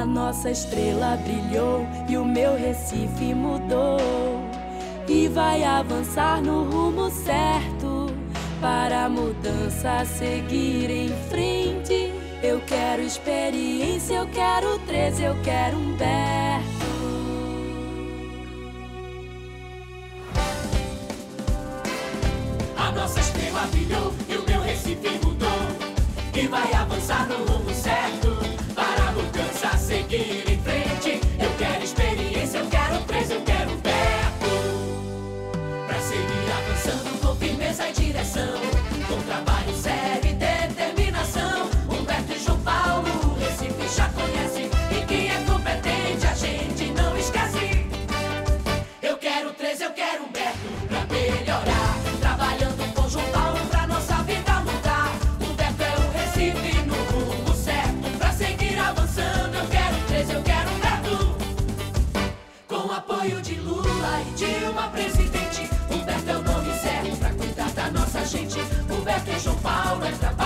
A nossa estrela brilhou e o meu Recife mudou. E vai avançar no rumo certo para a mudança seguir em frente. Eu quero experiência, eu quero 13, eu quero Humberto. A nossa estrela brilhou e o meu Recife mudou. E vai avançar no rumo certo seguir em frente. Eu quero experiência, eu quero três, eu quero perto. Pra seguir avançando com firmeza e direção. Dilma presidente. Humberto é o nome certo pra cuidar da nossa gente. Humberto e João Paulo é. É pra